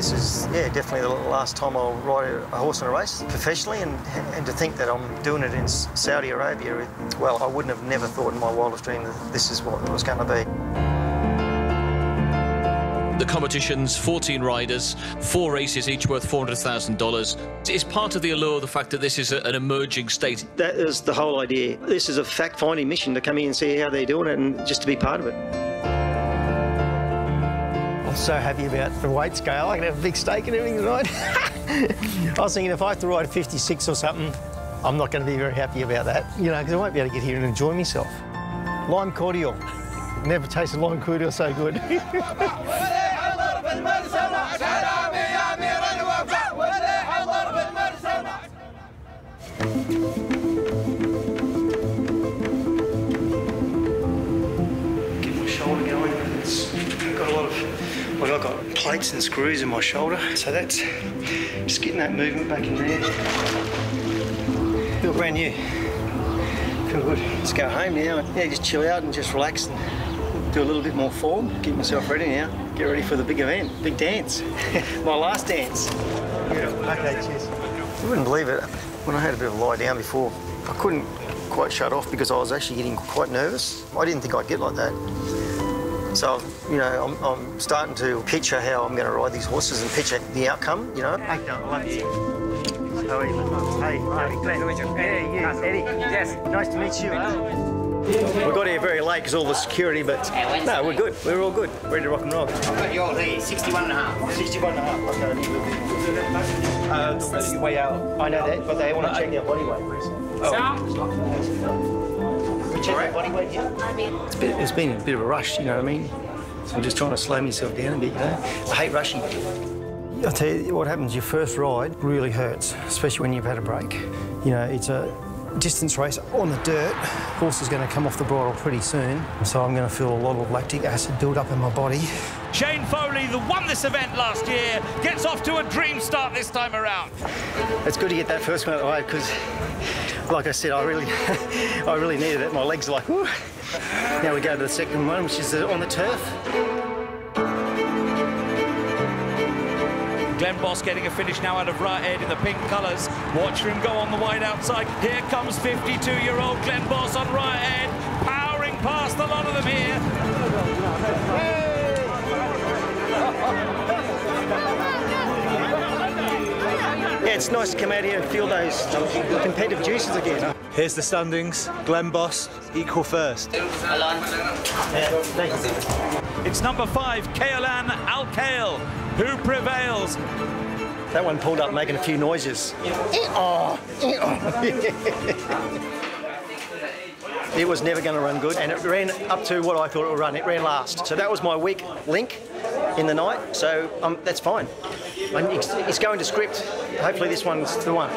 This is, yeah, definitely the last time I'll ride a horse in a race professionally, and, and to think that I'm doing it in Saudi Arabia, well, I wouldn't have never thought in my wildest dream that this is what it was going to be. The competition's 14 riders, four races, each worth $400,000. Is part of the allure the fact that this is a, an emerging state? That is the whole idea. This is a fact-finding mission to come in and see how they're doing it and just to be part of it. I'm so happy about the weight scale. I can have a big steak and everything tonight. I was thinking if I have to ride a 56 or something, I'm not going to be very happy about that, you know, because I won't be able to get here and enjoy myself. Lime cordial. Never tasted lime cordial so good. my shoulder going. It's got a lot of, well, I've got plates and screws in my shoulder, so that's just getting that movement back in there. Feel brand new. Feel good. Let's go home now. Yeah, just chill out and just relax and do a little bit more form. Get myself ready now. Get ready for the big event, big dance. my last dance. okay, cheers. You wouldn't believe it. When I had a bit of a lie down before, I couldn't quite shut off because I was actually getting quite nervous. I didn't think I'd get like that. So, you know, I'm, I'm starting to picture how I'm going to ride these horses and picture the outcome, you know. Hey, I love you. How are you? Hey, hey, glad to meet you. Hey, you, Eddie. Yes. Nice to meet you. We got here very late because all the security, but no, we're good. We're all good. Ready to rock and roll. But you're the 61 and a half. 61 and a half. Okay. Uh, the way out. I know that, but they want to check their body weight. We check their body weight, yeah? It's been, it's been a bit of a rush, you know what I mean? So I'm just trying to slow myself down a bit, you know? I hate rushing. I'll tell you what happens, your first ride really hurts, especially when you've had a break. You know, it's a distance race on the dirt. Horse is going to come off the bridle pretty soon, so I'm going to feel a lot of lactic acid build up in my body. Shane Foley, that won this event last year, gets off to a dream start this time around. It's good to get that first one out of the way because, like I said, I really, I really needed it. My legs are like, whoo. Now we go to the second one, which is uh, on the turf. Glen Boss getting a finish now out of right head in the pink colours. Watch him go on the wide outside. Here comes 52-year-old Glen Boss on right head, powering past a lot of them here. It's nice to come out here and feel those competitive juices again. Here's the standings. Glen Boss, equal first. Yeah, thank you. It's number five, Kaelan Al Kael, who prevails. That one pulled up making a few noises. It was never going to run good, and it ran up to what I thought it would run. It ran last, so that was my weak link in the night. So um, that's fine. And it's, it's going to script. Hopefully, this one's the one.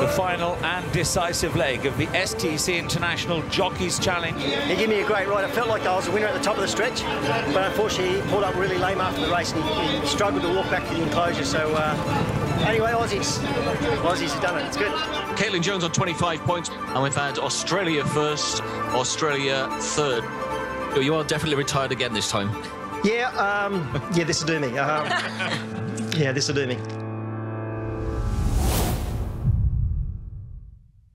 The final and decisive leg of the STC International Jockeys Challenge. He gave me a great ride. I felt like I was a winner at the top of the stretch, but unfortunately, he pulled up really lame after the race, and he, he struggled to walk back to the enclosure. So uh, anyway, Aussies, Aussies have done it. It's good. Caitlin Jones on 25 points, and we've had Australia first, Australia third. You are definitely retired again this time. Yeah, um, yeah, this will do me. Uh, yeah, this will do me.